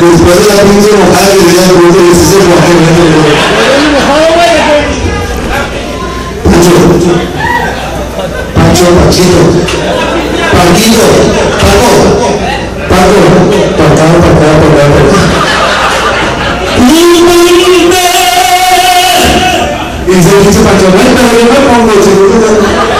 Después de la pinche mojada que tenía el. Pancho, Pancho, Panchito, Paquito, Paco, Paco, Paco, Paco, Paco, Y se dice Pancho, no, pero yo me pongo.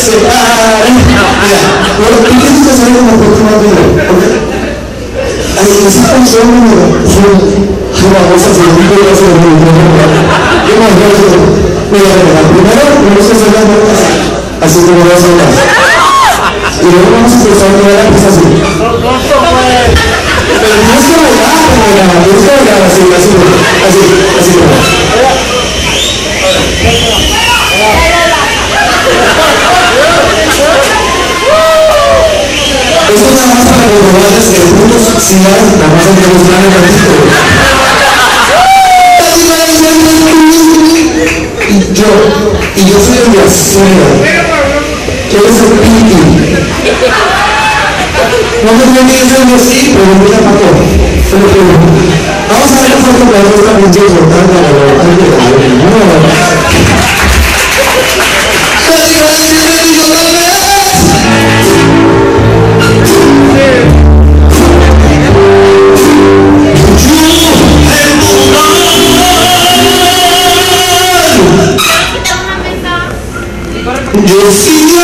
que se pare. Mira, bueno, ¿tú quieres que salga como por tu madre? Ay, esa canción, mira, vamos a hacer un de ¿Qué más voy a hacer? Mira, mira, primero vamos a hacer las notas así como las notas. Y luego vamos a empezar a mirar la así. Pero tienes que bailar, tienes que bailar así, así, así, así como. Juntos sigan nada más tantito. y yo, y yo soy el de. Yo soy Piti. No me tiene que ser así, pero mira Paco. Vamos a ver la foto para importante a la verdad de Yo sí